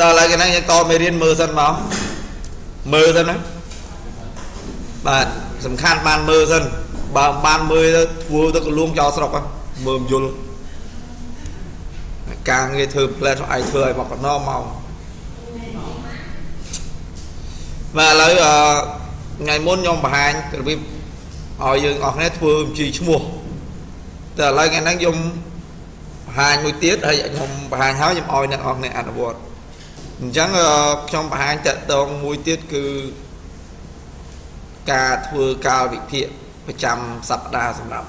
ដល់ឥឡូវគេហ្នឹងយើងតមេរៀនមើលសិនមកមើលសិនណាបាទសំខាន់បានមើលសិនបើបានមើលទៅធ្វើទៅកលួងចោលស្រុកមើលមិនយល់ការងារធ្វើផ្លែឲ្យធ្វើឲ្យមកកណោមកបាទឥឡូវអឺថ្ងៃមុនខ្ញុំបង្ហាញរបៀបឲ្យយើងអស់គ្នាធ្វើបញ្ជីឈ្មោះតែឥឡូវថ្ងៃហ្នឹងខ្ញុំបង្ហាញមួយទៀតហើយខ្ញុំបង្ហាញហើយខ្ញុំឲ្យអ្នកអស់គ្នាអនុវត្ត អញ្ចឹងខ្ញុំបង្ហាញតកតងមួយទៀតគឺការធ្វើកាលវិភាគប្រចាំសប្តាហ៍សម្រាប់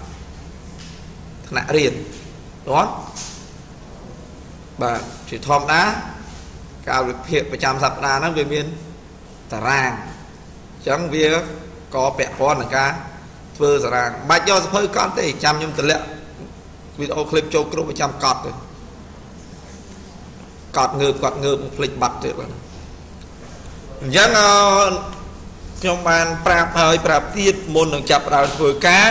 ថ្នាក់រៀនរាល់បាទជាធម្មតាកាលវិភាគប្រចាំសប្តាហ៍ហ្នឹងវាមានតារាងអញ្ចឹងវាក៏ពាក់ព័ន្ធនឹងការធ្វើតារាងបាច់យកសភៅកត់ទេចាំខ្ញុំតម្លាក់វីដេអូឃ្លីបចូលគ្រប់ប្រចាំកត់ទៅក ត់ងើបកត់ងើបភ្លេចបាត់ទៀតបាទអញ្ចឹងខ្ញុំបានប្រាប់ហើយប្រាប់ទៀតមុននឹងចាប់ដើមធ្វើការ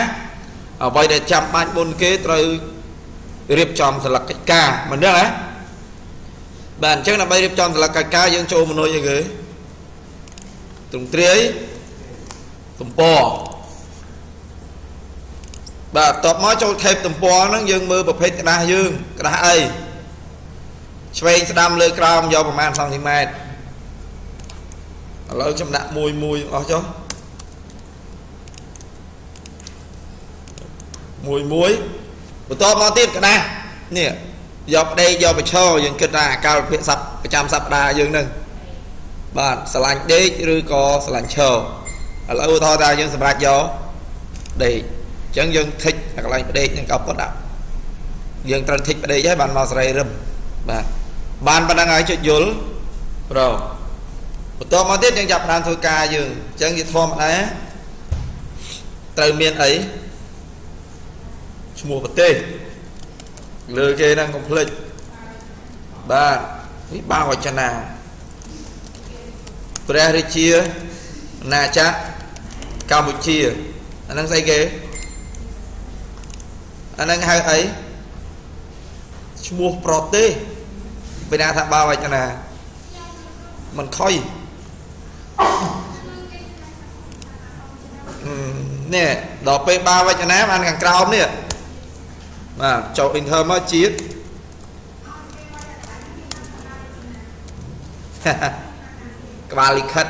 អ្វីដែលចាំបាច់មុនគេត្រូវរៀបចំសិលឹកកិច្ចការមិនដឹងហ៎បាទអញ្ចឹងដើម្បីរៀបចំសិលឹកកិច្ចការយើងចូលមនុយអីគេទ្រង់ទ្រាយទំព័របាទតបមកចូលថេបទំព័រហ្នឹងយើងមើលប្រភេទក្តាស់យើងក្តាស់អី ឆ្វេងស្ដាំលើក្រោមយកប្រហែលសង់ទីម៉ែត្រឥឡូវខ្ញុំដាក់មួយមួយអស់ចុះមួយមួយបន្តមកទៀតក្តាស់នេះយកប្តីយកបឈរយើងគិតថាអាកាលវិភាគសប្ប្រចាំសប្តាហ៍យើងនឹងបាទស្រឡាញ់ដេកឬក៏ស្រឡាញ់ឈរឥឡូវឧទាហរណ៍ថាយើងសម្រាប់យកដេកអញ្ចឹងយើងថិចកន្លែងផ្ដេកនឹងក៏ប៉ុតដាក់យើងត្រូវថិចផ្ដេកហើយបានមកសរីរឹមបាទ បានប៉ុណ្ណឹងហើយចុចយល់ប្របន្តមកទៀតយើងចាប់ផ្ដើមធ្វើការយើងអញ្ចឹងជាធម្មតាត្រូវមានអីឈ្មោះប្រទេសលើគេហ្នឹងកុំភ្លេចបាទវិបាវចនាព្រះរាជាណាចក្រកម្ពុជាអាហ្នឹងស្អីគេអាហ្នឹងហៅអីឈ្មោះប្រទេស ពេលណាថាបាវចនាមិនខុយនេះដល់ពេលបាវចនាបានខាងក្រោមនេះបាទចូល enter មកជាតិក្បាលលិខិត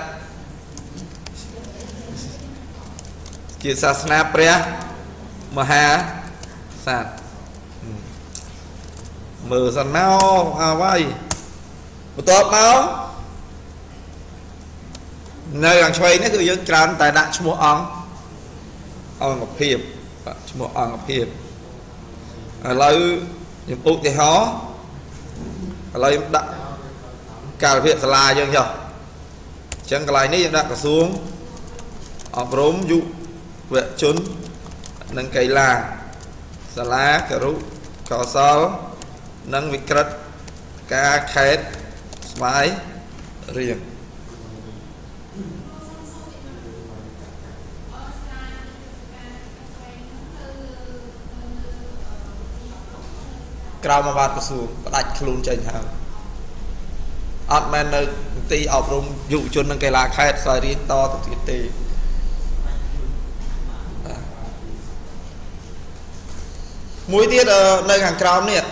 ជាសាសនាព្រះមហាសាស្ត្រ មើលសិនមកអើហើយបន្ទាប់មកនៅខាងឆ្វេងនេះគឺយើងច្រើនតែដាក់ឈ្មោះអង្គអង្គភាពឈ្មោះអង្គភាពឥឡូវខ្ញុំឧទាហរណ៍ឥឡូវខ្ញុំដាក់កាលវិភាគសាលាយើងចុះអញ្ចឹងកន្លែងនេះយើងដាក់ក្រសួងអប់រំយុវជននិងកីឡាសាលាគរុកោសល និងវិក្រិតការខេតស្វាយរៀងក្រៅមកបាតក្រសួងផ្ដាច់ខ្លួនចេញហើយអត់មែននៅទីអប់រំយុវជននិងកីឡាខេត្តស្វាយរៀងតទៅទៀតទេមួយទៀតនៅខាងក្រោមនេះ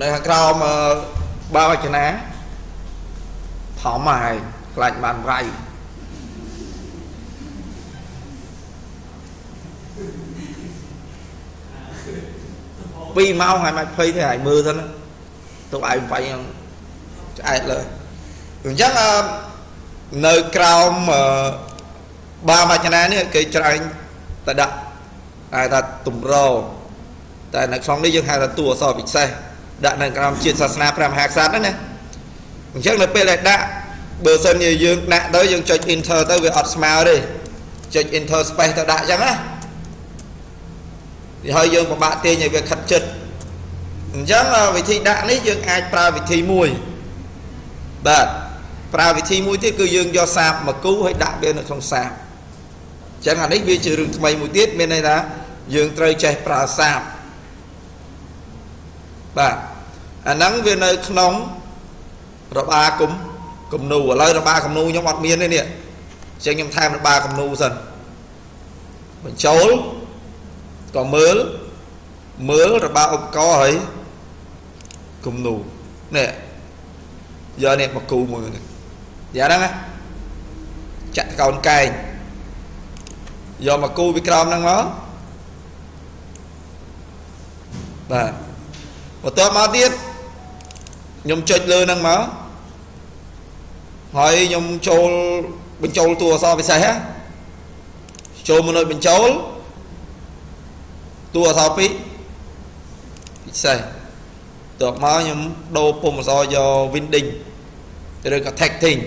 នៅខាងក្រោមបាវចនាផំហើយខ្លាចបានរៃ2ម៉ោងហើយមិនភ័យទេហើយមើលសិនទៅឯងបាញ់ឆ្អែតលើអញ្ចឹងនៅក្រោមបាវចនានេះគេច្រើនតែដាក់ហៅថាទំរតែនៅក្នុងនេះយើងហៅថាតួអក្សរពិសេស ដាក់នៅក្រោមជាតិសាសនាព្រះមហាក្សត្រហ្នឹងណាអញ្ចឹងនៅពេលដែលដាក់បើសិនជាយើងដាក់ទៅយើងចុច enter ទៅវាអត់ស្មើទេចុច enter space ទៅដាក់អញ្ចឹងណាហើយយើងពិបាកទាញឲ្យវាខិតចិត្តអញ្ចឹងវិធីដាក់នេះយើងអាចប្រើវិធីមួយបាទប្រើវិធីមួយទៀតគឺយើងយកសាបមកគូហើយដាក់វានៅក្នុងសាបអញ្ចឹងអានេះវាជារឿងថ្មីមួយទៀតមានន័យថាយើងត្រូវចេះប្រើសាប បាទអាហ្នឹងវានៅក្នុងរបាគុំគំនូឥឡូវរបាគំនូខ្ញុំអត់មានទេនេះអញ្ចឹងខ្ញុំថែមរបាគំនូសិនបញ្ចូលក៏មើលមើលរបាឧបករណ៍ហើយគំនូនេះយកនេះមកគូមើលនេះយ៉ាងហ្នឹងណាចាក់កោនកែងយកមកគូពីក្រោមហ្នឹងមកបាទ បន្ទាប់មកទៀតខ្ញុំចុចលើហ្នឹងមកហើយខ្ញុំចូលបញ្ចូលតួអក្សរពិសេសចូលមកនៅបញ្ចូលតួអក្សរពីរពិសេសតបមកខ្ញុំដូរពុំអក្សរយក winding ឬក៏ texting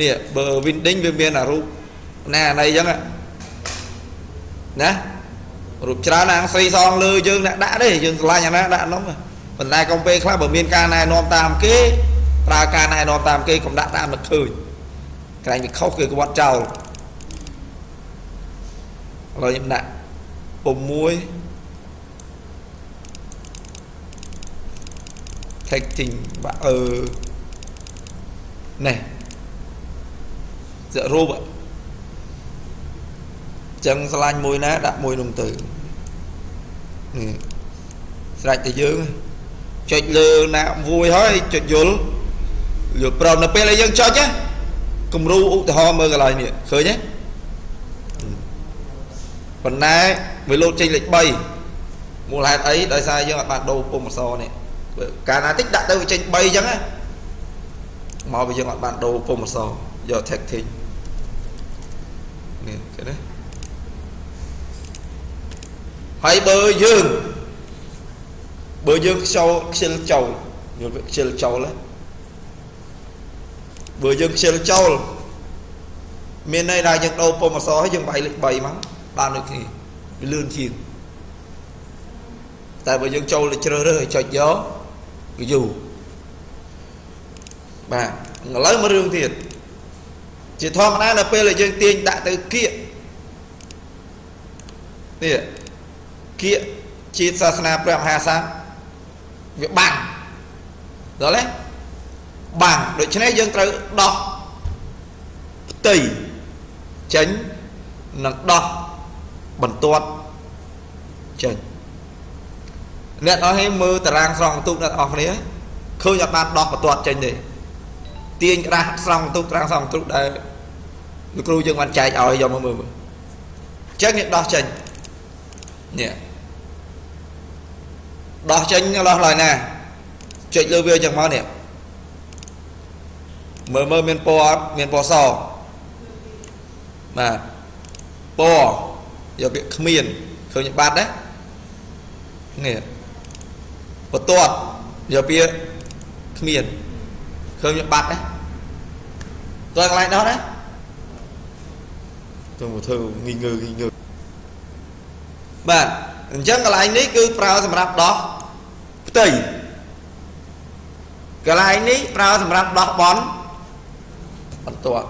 នេះបើ winding វាមានអារូបណាអាណីអញ្ចឹងណា រូបច្រើនអាងស្រីសងលើយើងអ្នកដាក់ទេយើងឆ្លាញ់អាណាដាក់នោះប៉ុន្តែកុំពេលខ្លះបើមានការណែនាំតាមគេប្រើការណែនាំតាមគេកុំដាក់តាមនឹកឃើញក្រែងវាខុសគឺគាត់ចោលឥឡូវខ្ញុំដាក់ពុំមួយ texting បាក់អឺនេះសរូប ចឹងឆ្លាញ់មួយណាដាក់មួយនោះទៅនេះស្រេចតែយើងចុចលើណាមួយហើយចុចយល់យល់ប្រមនៅពេលដែលយើងចុចណាគំរូឧទាហរណ៍មើលកន្លែងនេះឃើញទេប៉ុន្តែវាលោតចេញលេខ3មូលហេតុអីដោយសារយើងអត់បានដូរពុំអក្សរនេះកាលណាតិចដាក់ទៅវាចេញ3អញ្ចឹងណាមកវាយើងអត់បានដូរពុំអក្សរយក tag thing នេះឃើញទេ ហើយបើយើងបើយើងខ្យល់ខ្ជិលចូលយល់ខ្ជិលចូលហ៎បើយើងខ្ជិលចូលមានន័យថាយើងដូរពុំអក្សរហើយយើងបាយលេខ3មកបានដូចគ្នាវាលឿនជាងតែបើយើងចូលទៅជ្រើសរើសឲ្យចុចយកគឺយូរបាទឥឡូវមករឿងទៀតជាធម្មតានៅពេលដែលយើងទាញដាក់ទៅគៀកនេះ គៀកជាតិសាសនាព្រះមហាក្សត្រវាបាំងដល់ទេបាំងដូច្នេះយើងត្រូវដោះផ្ទៃចេញនិងដោះបន្ទាត់ចេញអ្នកអស់នេះមើលតារាងស្រង់បន្ទុកអ្នកអស់គ្នាឃើញអត់បានដោះបន្ទាត់ចេញទេទាញក្រាស់ស្រង់បន្ទុកតារាងស្រង់បន្ទុកដែលលោកគ្រូយើងបានចែកឲ្យយកមកមើលមើលចឹងនេះដោះចេញនេះ ដោះចេញដោះឡើយណាចុចលើវាចឹងមកនេះមើលមើលមានពណ៌អត់មានពណ៌សបាទពណ៌យកពាក្យគ្មានឃើញបាត់ណានេះបន្ទាត់យកពាក្យគ្មានឃើញបាត់ណាតើកន្លែងនោះណាទៅមកធ្វើងីងើងីងើបាទ អញ្ចឹងកន្លែងនេះគឺប្រើសម្រាប់ដោះផ្ទៃកន្លែងនេះប្រើសម្រាប់ដោះបន់បន្ទាត់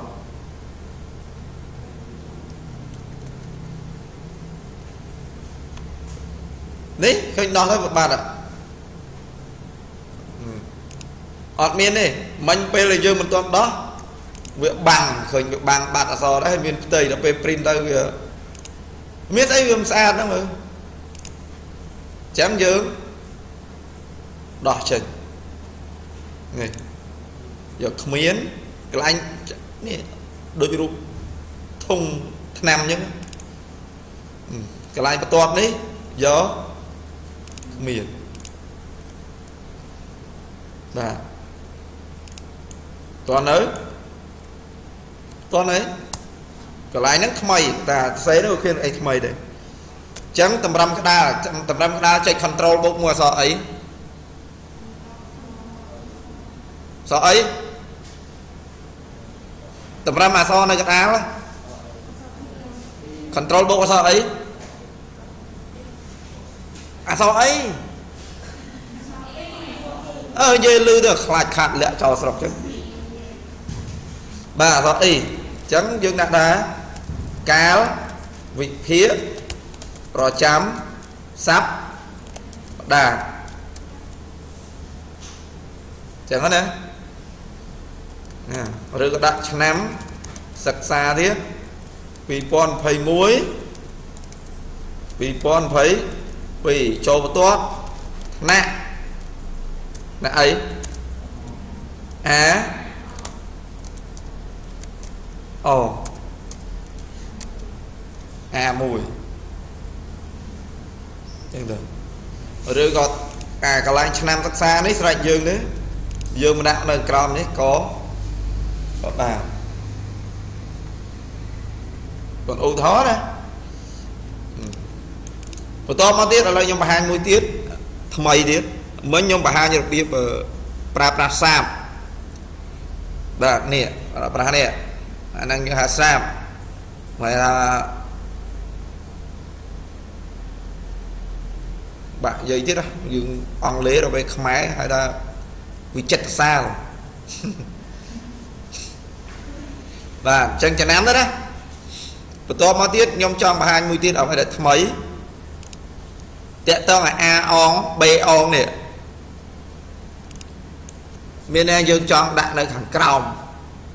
នេះឃើញដោះទៅបាត់អត់មានទេមិញពេលដែលយើងមិនទាន់ដោះវាបាំងឃើញវាបាំងបាត់អសរដែរហើយមានផ្ទៃដល់ពេល print ទៅវាមានស្អីវាមិនស្អាតហ្នឹងមើល ចាំយើងដោះចេញនេះយកគ្មានកន្លែងនេះដូចរូបធុងឆ្នាំអញ្ចឹងកន្លែងបន្ទាត់នេះយកគ្មានបាទតើនៅតើនៅកន្លែងហ្នឹងថ្មីតែផ្សេងនោះឃើញអីថ្មីដែរអញ្ចឹងតម្រាំក្តារតម្រាំក្តារចុច control បូកមួយអក្សរអីសអីតម្រាំអក្សរនៅក្តារ control បូកអក្សរអីអក្សរអីអើនិយាយលឺទៅខ្លាចខាត់លាក់ចោលស្រុកចឹងបាទអសអីអញ្ចឹងយើងដាក់ថាកាលវិភាគ ប្រចាំស័ព្ទបដាអញ្ចឹងណាណាឬក៏ដាក់ឆ្នាំសិក្សាទៀត2021 2022ចូលបន្ទាត់ថ្នាក់ណាអីអាអូអា1 ចឹងទៅឬក៏ការកន្លែងឆ្នាំសិក្សានេះស្រេចយើងទេយើងមកដាក់នៅក្រោមនេះក៏ក៏បានបងឧទាហរណ៍ណាបន្តមកទៀតឥឡូវខ្ញុំបង្ហាញមួយទៀតថ្មីទៀតមិញខ្ញុំបង្ហាញរបៀបប្រើប្រាស់សាបបាទនេះប្រើប្រាស់នេះអាហ្នឹងគេហៅសាបមកថា បាទនិយាយទៀតយើងអង់គ្លេសដល់ពេលខ្មែរហៅថាវិចិត្រសាលបាទអញ្ចឹងចំណាំទៅណាបន្តមកទៀតខ្ញុំចង់បង្ហាញមួយទៀតអ្វីដែលថ្មីតកតងអាអងបអងនេះមានតែយើងចង់ដាក់នៅខាងក្រោម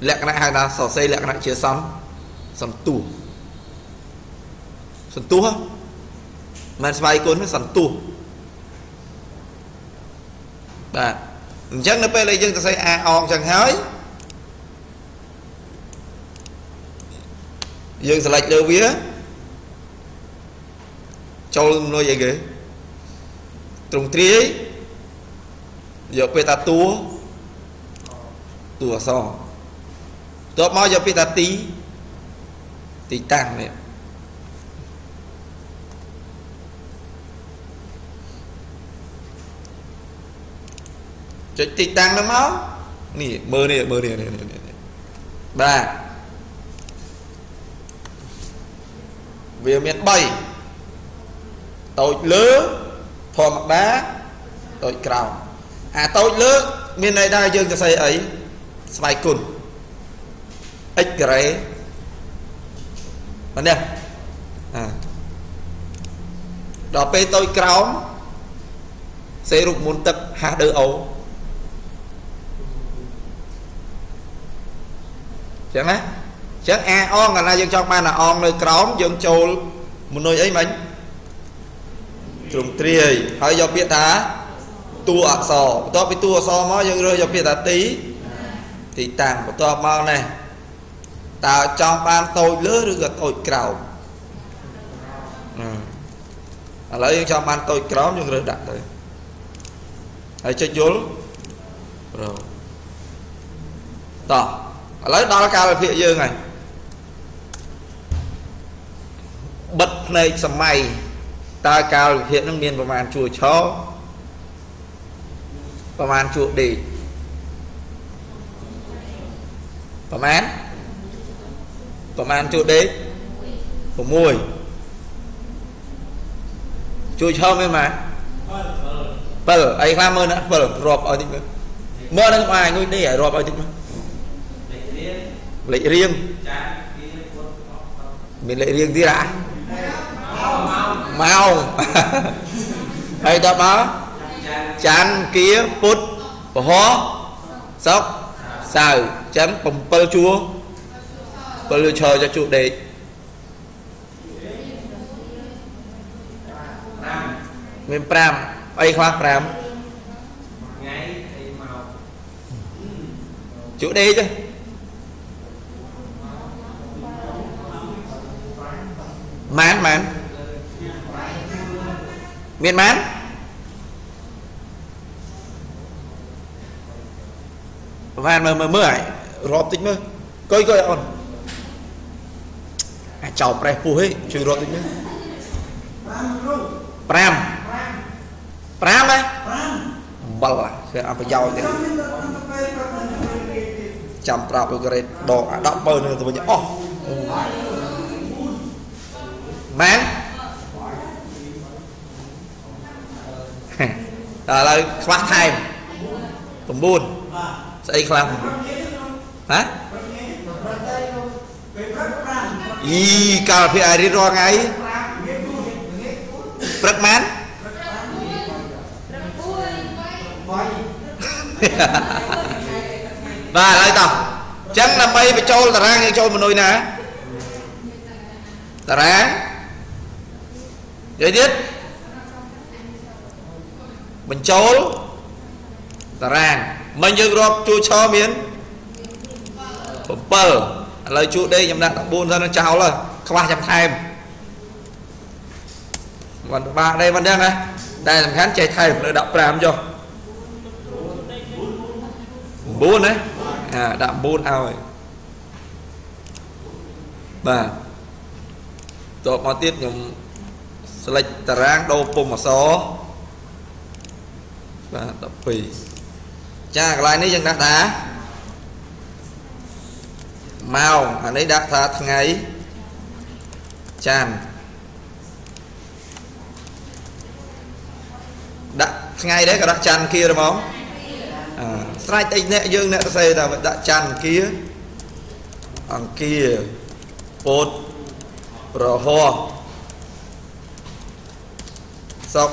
លក្ខណៈហៅថាសរសេរលក្ខណៈជាសំសន្ទុះសន្ទុះមិនស្វ័យគុណសន្ទុះ បាទអញ្ចឹងនៅពេលដែលយើងសរសេរអាអងចឹងហើយយើងស្រេចលើវាចូលលុយអីគេត្រង់ទ្រាយយកពេលតាតួតួអសបន្ទាប់មកយកពេលតាទីទីតាំងនេះ ចុចទីតាំងហ្នឹងមកនេះមើលនេះមើលនេះបាទវាមាន3តូចលើធម្មតាតូចក្រោមអាតូចលើមានន័យថាយើងទៅស្អីអីស្វ័យគុណ x ការ៉េបាទនេះអាដល់ពេលតូចក្រោមសេរូបមុនទឹកហាស់ដើអូ ចឹងណាចឹងអាអងកាលណាយើងចង់បានអាអងនៅក្រោមយើងចូលមនុយអីមិញទ្រង់ទ្រាយហើយយកពាក្យថាតួអក្សរបន្ទាប់ពីតួអក្សរមកយើងរើសយកពាក្យថាទីទីតាំងបន្ទាប់មកនេះតើចង់បានតូចលើឬក៏តូចក្រោមឥឡូវយើងចង់បានតូចក្រោមយើងរើសដាក់ទៅហើយចុចយល់រតោះ ឥឡូវដល់កាលវិភាគយើងហើយបិទភ្នែកសម័យតើកាលវិភាគនឹងមានប្រមាណជួរឆោប្រមាណជួរដេកប្រមាណប្រមាណជួរដេក6ជួរឆោមានប៉ុន្មាន7អីខ្លះមើលណា7រាប់ឲ្យតិចមើលមើលនឹងអាយមួយនេះឲ្យរាប់ឲ្យតិចមើល លេខរៀងមានលេខរៀងទៀតអាម៉ោងហើយតបមកច័ន្ទគៀពុទ្ធពហោសុកសៅរ៍ចឹង7ជួរ7ឈរ cho ជួរដេកមាន5អីខ្លះ5ថ្ងៃអីមកជួរដេកទេ ម៉ានម៉ានមានម៉ានប្រហែលមើលមើលមើលឲ្យរាប់តិចមើលកុយកុយអូនអាចោប្រេះពុះហេជួយរាប់តិចមើល5 5ហ៎5បលគឺអប្រយោជន៍ទេចាំប្រាប់ឲ្យក្រេតដកអា10បើនឹងទៅវិញអស់ ម៉ែនឥឡូវខ្វះថែម9ស្អីខ្លះហ៎អីកាលពីអារីរាល់ថ្ងៃព្រឹកម៉ានបាទឥឡូវតោះចឹងដើម្បីបញ្ចូលតារាងយើងចូលមនុយណាតារាង និយាយទៀតបញ្ចូលតារាងមិនយើងរាប់ជួឆមាន7ឥឡូវជួដេកខ្ញុំដាក់14ទៅនឹងចោលហើយខ្វះចាំថែមមិនបាក់ដែរមិនដឹងណាតែសំខាន់ចេះថែមលើ15ចុះ9ណាអាដាក់9ឲ្យបាទតបមកទៀតខ្ញុំ ស្លេចតារាងដូរពុំអសបាទ12ចាកន្លែងនេះយើងដាក់ថាម៉ោងអានេះដាក់ថាថ្ងៃច័ន្ទដាក់ថ្ងៃដែរក៏ដាក់ច័ន្ទគៀរហ្មងអឺស្រេចតែអ្នកយើងអ្នកសរសេរថាដាក់ច័ន្ទគៀរអង្គាពោតប្រហោះ សុក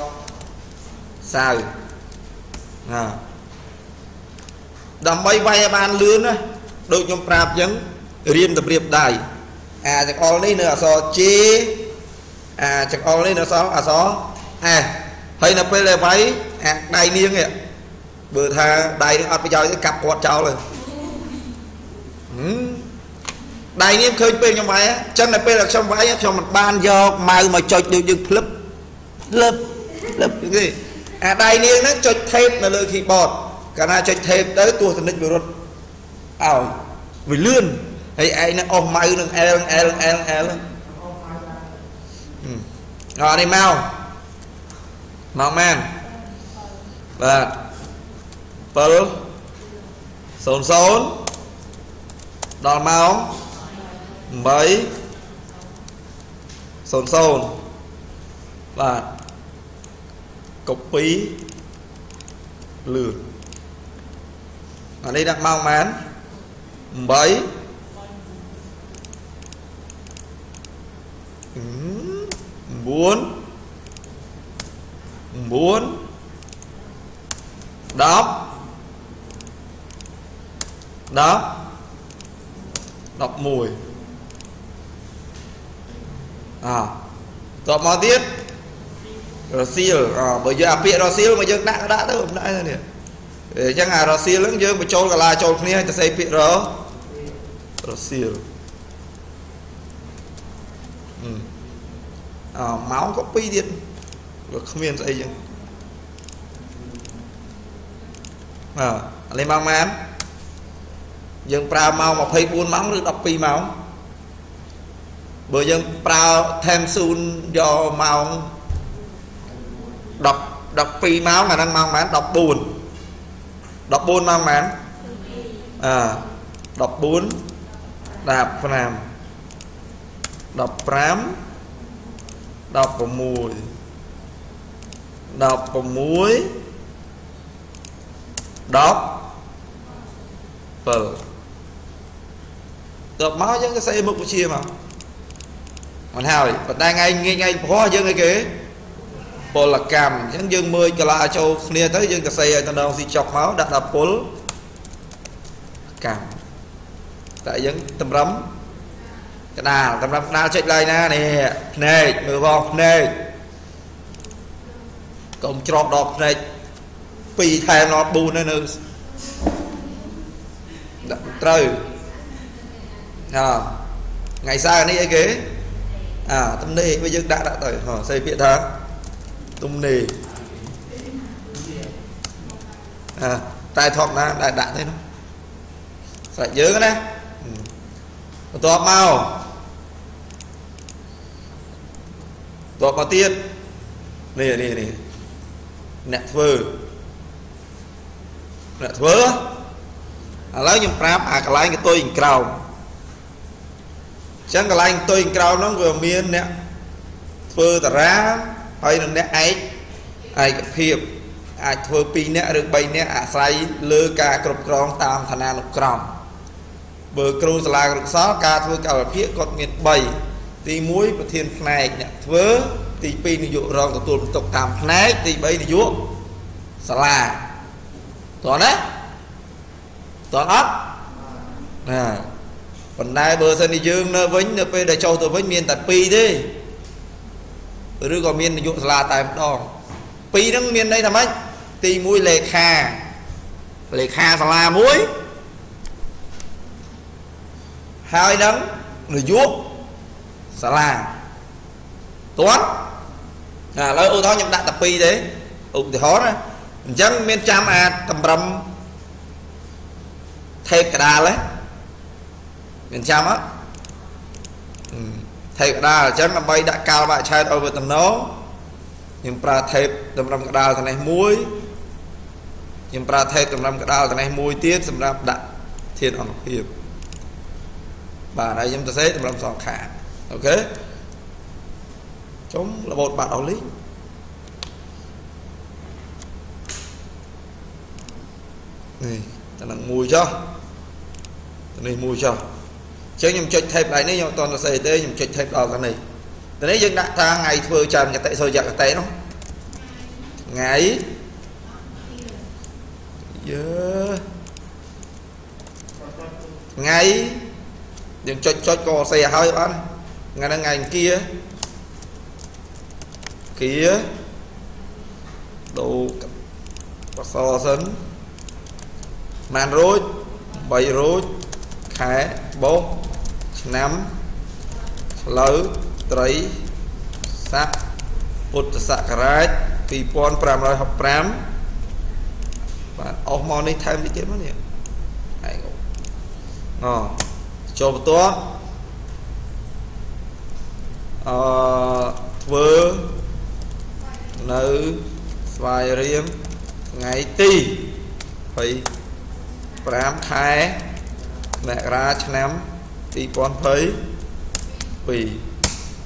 សៅណាដើម្បីវាយឲ្យបានលឿនណាដូចខ្ញុំប្រាប់អញ្ចឹងរៀនទៅប្រៀបដៃអាចង្អុលនេះនៅអក្សរ J អាចង្អុលនេះនៅអក្សរអក្សរ S ហើយនៅពេលដែលវាយអាដៃនាងនេះបើថាដៃនឹងអត់ប្រយោជន៍ទេកាប់គាត់ចោលហើយដៃនេះឃើញពេលខ្ញុំវាយអញ្ចឹងនៅពេលដែលខ្ញុំវាយខ្ញុំមិនបានយកម៉ៅមកចុចដូចយើងភ្លឹបភ្លឹបភ្លឹបទេអាដៃនាងហ្នឹងចុចថេបនៅលើ keyboard កាលណាចុចថេបទៅទស្សនិកវារត់ឲ្យវាលឿនហើយឯងនឹងអស់ម៉ៅនឹង L L L L អរនេះមកមកមែនបាទ7 00ដល់ម៉ោង8 00បាទ កូពីលឿនអានេះដាក់ម៉ោងម៉ាន8 9 9 10 10 11អើតបមកទៀត រសៀលអបើយើងអាពាក្យរសៀលមកយើងដាក់ដាក់ទៅមិនដាក់ទេនេះអញ្ចឹងអារសៀលហ្នឹងយើងបញ្ចូលកាឡាចូលគ្នាទៅសេពាក្យររសៀលអឺម៉ោងក៏2ទៀតវាគ្មានស្អីចឹងអើឥឡូវម៉ោងម៉ានយើងប្រើម៉ោង24ម៉ោងឬ12ម៉ោងបើយើងប្រើ time zone យកម៉ោង 10 12ម៉ោងអាហ្នឹងម៉ោងម៉ាន14 14ម៉ោងម៉ានអើ14 15 15 16 16 17តបមកយើងក៏ស្អីមុខវិជ្ជាមកមិនហើយប៉ុន្តែថ្ងៃងាយថ្ងៃព្រោះយើងអីគេ ពលកម្មអញ្ចឹងយើងមើលកលាចូលគ្នាទៅយើងក៏ស្អីឲ្យតំណងស៊ីចុកមកដាក់ដល់ពលកម្មតែយើងតម្រឹមក្តារសម្រាប់ក្តារចុចឡើយណានេះភ្នែកមើលផងភ្នែកកុំច្រកដកភ្នែក2ថែមដល់4នៅនៅដាក់ត្រូវអថ្ងៃសៅរ៍នេះអីគេអើទំនេរវាយើងដាក់ដាក់ទៅហ៎ស្អីពាក្យថា ទំនេរអើតែធម្មតាដែលដាក់ទេនោះស្រេចយើងណាបន្ទាប់មកតបមកទៀតនេះនេះនេះអ្នកធ្វើអ្នកធ្វើឥឡូវខ្ញុំប្រាប់អាកន្លែងកតុយក្រោមអញ្ចឹងកន្លែងកតុយក្រោមហ្នឹងវាមានអ្នកធ្វើតារា ហើយនឹងអ្នកឯកឯកភាពអាចធ្វើ2នាក់ឬ3នាក់អាស្រ័យលើការគ្រប់គ្រងតាមឋានានុក្រមបើគ្រូសាលាគរុកសលការធ្វើកលភិកគាត់មាន3ទី1ប្រធានផ្នែកអ្នកធ្វើទី2នាយករងទទួលបន្ទុកតាមផ្នែកទី3នាយកសាលាតោះណាតោះអត់ណាប៉ុន្តែបើសិនជាយើងនៅវិញនៅពេលដែលចុះទៅវិញមានតែ2ទេ ឬក៏មាននាយកសាលាតែម្ដង2ហ្នឹងមានន័យថាម៉េចទី1លេខាលេខាសាលាមួយហើយនឹងនាយកសាលាទាន់ឥឡូវឧទាហរណ៍ខ្ញុំដាក់តែ2ទេឧទាហរណ៍ណាអញ្ចឹងមានចាំអាតម្រឹមថេបកដាលមានចាំអត់ ថេបកដាលអញ្ចឹងដើម្បីដាក់កាលបាក់ឆែតឲ្យវាតំណងខ្ញុំប្រើថេបតម្រឹមកដាលទៅនេះមួយខ្ញុំប្រើថេបតម្រឹមកដាលទៅនេះមួយទៀតសម្រាប់ដាក់ធានអង្គភាពបាទហើយខ្ញុំទៅសេតម្រឹមសងខាងអូខេចុំរបូតបាត់អស់លីងនេះតែនឹងមួយចុះនេះមួយចុះអញ្ចឹងខ្ញុំចុច tab ដៃនេះខ្ញុំអត់តន់សរសេរទេខ្ញុំចុច tab ដល់ខាងនេះតែនេះយើងដាក់ថាថ្ងៃធ្វើចាំកតិសូរយកតិនោះថ្ងៃយើថ្ងៃយើងចុចចុចក៏សេឲ្យបានថ្ងៃហ្នឹងថ្ងៃអង្គាគៀដូបសសិនបានរួច3រួចខែបោស ឆ្នាំផ្លូវត្រីស័កពុទ្ធសករាជ2565បាទអស់មកនេះថែមតិចទៀតមកនេះឯងអូចូលបន្ទាប់អឺធ្វើនៅស្វាយរៀងថ្ងៃទី25ខែមករាឆ្នាំ 2022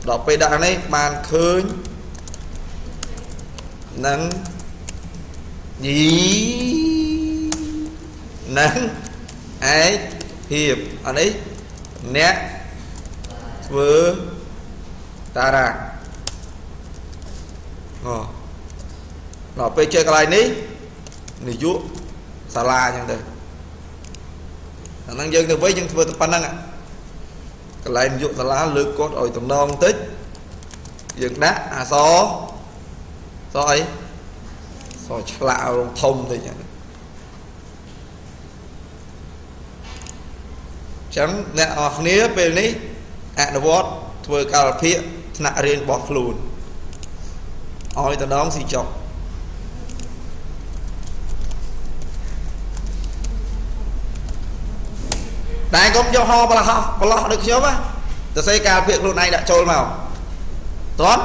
ដល់ពេលដាក់នេះបានឃើញនឹងញីនឹងឯកភាពអានេះអ្នកធ្វើតារាងអូដល់ពេលចេះកន្លែងនេះនាយកសាលាអញ្ចឹងទៅអាហ្នឹងយើងទៅវិញយើងធ្វើតែប៉ុណ្្នឹង កន្លែងនាយកសាលាលើកគាត់ឲ្យតំណងតិចយើងដាក់អសសអីសឆ្លាក់រងធំតិចហ្នឹងចឹងអ្នកអរគ្នាពេលនេះអនុវត្តធ្វើកាលភិកថ្នាក់រៀនរបស់ខ្លួនឲ្យតំណងស៊ីចុក តែកុំយកហោប្រឡោះប្រឡោះដូចខ្ញុំណាទៅសេកាលភិកខ្លួនឯងដាក់ចូលមកតន់